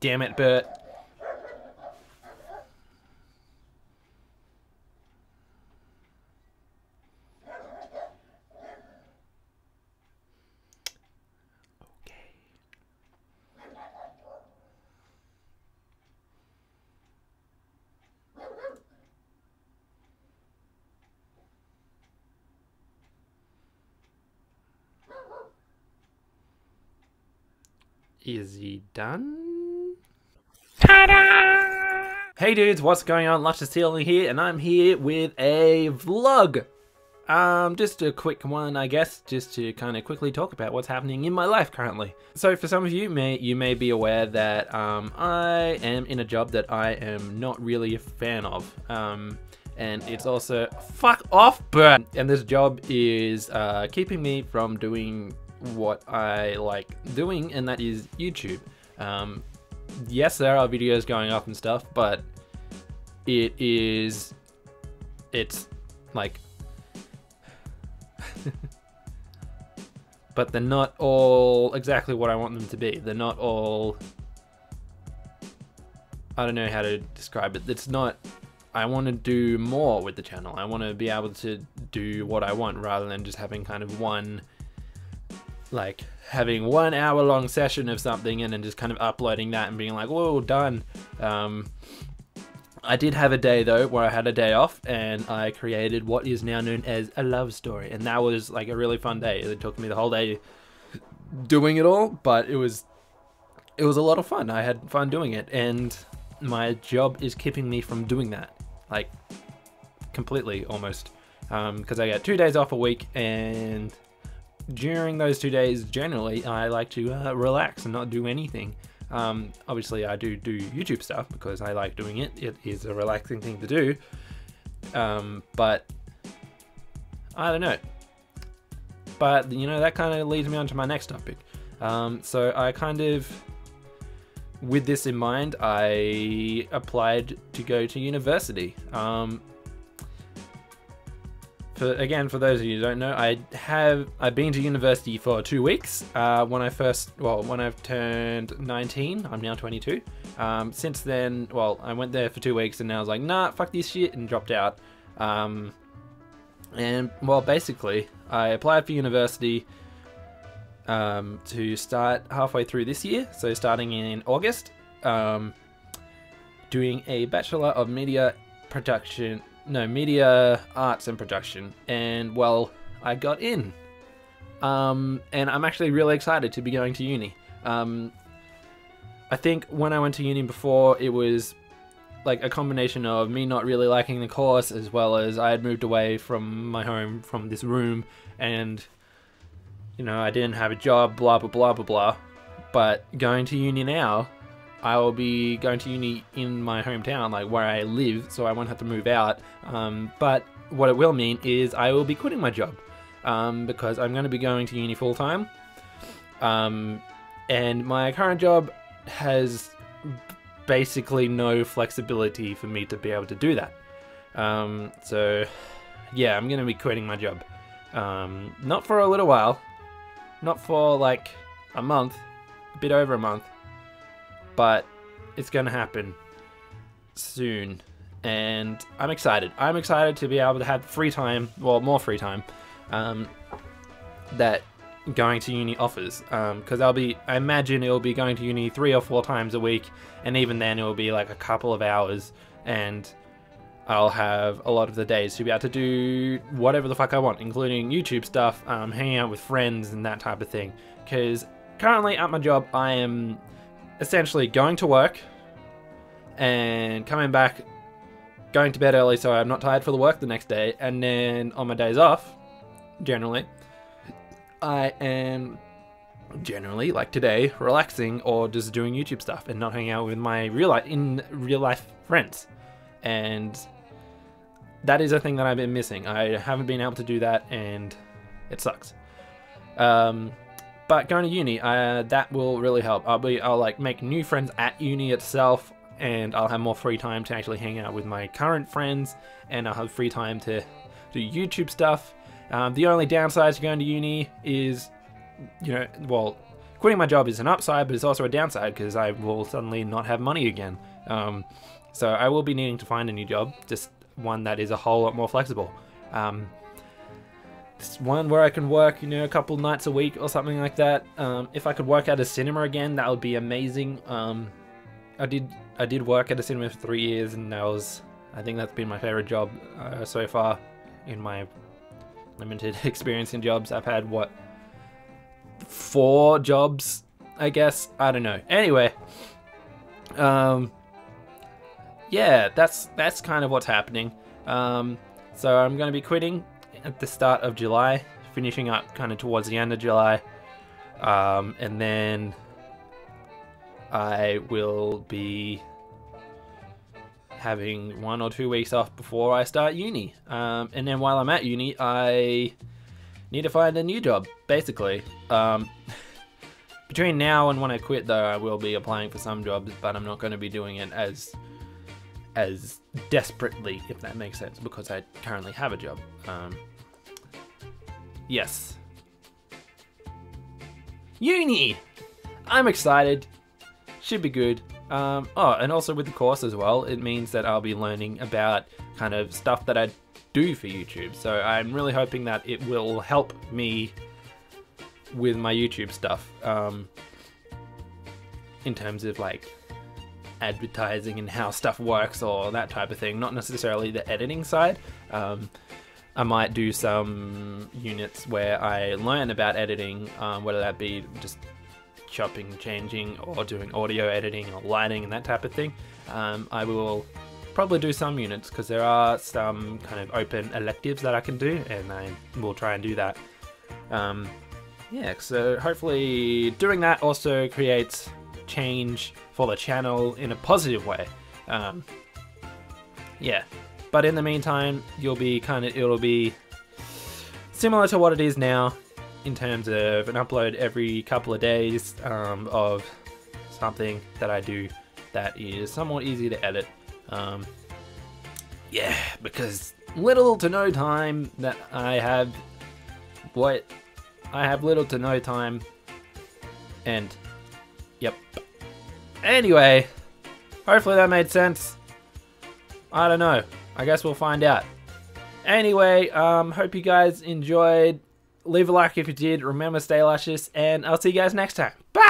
Damn it, Bert. Is he done? Hey dudes, what's going on? Luscious Seal here, and I'm here with a vlog. Um, just a quick one, I guess, just to kind of quickly talk about what's happening in my life currently. So, for some of you, may you may be aware that um, I am in a job that I am not really a fan of. Um, and it's also fuck off, Bert. And this job is uh, keeping me from doing what I like doing, and that is YouTube. Um, yes, there are videos going up and stuff, but it is, it's like, but they're not all exactly what I want them to be. They're not all, I don't know how to describe it. It's not, I want to do more with the channel. I want to be able to do what I want rather than just having kind of one like having one hour long session of something and then just kind of uploading that and being like, whoa, done. Um, I did have a day though where I had a day off and I created what is now known as a love story, and that was like a really fun day. It took me the whole day doing it all, but it was it was a lot of fun. I had fun doing it, and my job is keeping me from doing that, like completely almost, because I get two days off a week and during those two days, generally, I like to uh, relax and not do anything. Um, obviously, I do do YouTube stuff because I like doing it. It is a relaxing thing to do. Um, but I don't know. But you know that kind of leads me on to my next topic. Um, so I kind of, with this in mind, I applied to go to university. Um, for again, for those of you who don't know, I have I've been to university for two weeks. Uh, when I first, well, when I've turned 19, I'm now 22. Um, since then, well, I went there for two weeks, and now I was like, nah, fuck this shit, and dropped out. Um, and well, basically, I applied for university um, to start halfway through this year, so starting in August, um, doing a bachelor of media production no, media arts and production. And well, I got in. Um, and I'm actually really excited to be going to uni. Um, I think when I went to uni before, it was like a combination of me not really liking the course as well as I had moved away from my home, from this room, and you know, I didn't have a job, blah, blah, blah, blah, blah. But going to uni now, I will be going to uni in my hometown, like where I live, so I won't have to move out. Um, but what it will mean is I will be quitting my job um, because I'm going to be going to uni full time. Um, and my current job has basically no flexibility for me to be able to do that. Um, so, yeah, I'm going to be quitting my job. Um, not for a little while, not for like a month, a bit over a month but it's going to happen soon. And I'm excited. I'm excited to be able to have free time, well, more free time, um, that going to uni offers. Because um, I'll be, I imagine it'll be going to uni three or four times a week, and even then it'll be like a couple of hours, and I'll have a lot of the days to be able to do whatever the fuck I want, including YouTube stuff, um, hanging out with friends, and that type of thing. Because currently at my job, I am essentially going to work and coming back, going to bed early so I'm not tired for the work the next day, and then on my days off, generally, I am generally like today relaxing or just doing YouTube stuff and not hanging out with my real life in real life friends, and that is a thing that I've been missing. I haven't been able to do that, and it sucks. Um, but going to uni, uh, that will really help. I'll be, I'll like make new friends at uni itself, and I'll have more free time to actually hang out with my current friends, and I'll have free time to do YouTube stuff. Um, the only downside to going to uni is, you know, well, quitting my job is an upside, but it's also a downside because I will suddenly not have money again. Um, so I will be needing to find a new job, just one that is a whole lot more flexible. Um, one where I can work, you know, a couple nights a week or something like that. Um, if I could work at a cinema again, that would be amazing. Um, I did I did work at a cinema for three years, and that was I think that's been my favorite job uh, so far in my limited experience in jobs. I've had what four jobs, I guess. I don't know. Anyway, um, yeah, that's that's kind of what's happening. Um, so I'm going to be quitting at the start of July, finishing up kind of towards the end of July, um, and then I will be having one or two weeks off before I start uni. Um, and then while I'm at uni, I need to find a new job, basically. Um, between now and when I quit, though, I will be applying for some jobs, but I'm not going to be doing it as as desperately, if that makes sense, because I currently have a job. Um, yes. Uni! I'm excited. Should be good. Um, oh, and also with the course as well, it means that I'll be learning about kind of stuff that I do for YouTube. So I'm really hoping that it will help me with my YouTube stuff um, in terms of like advertising and how stuff works or that type of thing, not necessarily the editing side. Um, I might do some units where I learn about editing, um, whether that be just chopping, changing, or doing audio editing or lighting and that type of thing. Um, I will probably do some units because there are some kind of open electives that I can do, and I will try and do that. Um, yeah, so hopefully doing that also creates change for the channel in a positive way. Um, yeah, but in the meantime, you'll be kind of it'll be similar to what it is now in terms of an upload every couple of days um, of something that I do that is somewhat easy to edit. Um, yeah, because little to no time that I have what I have little to no time and yep Anyway, hopefully that made sense. I don't know. I guess we'll find out. Anyway, um, hope you guys enjoyed. Leave a like if you did. Remember, stay luscious, and I'll see you guys next time. Bye!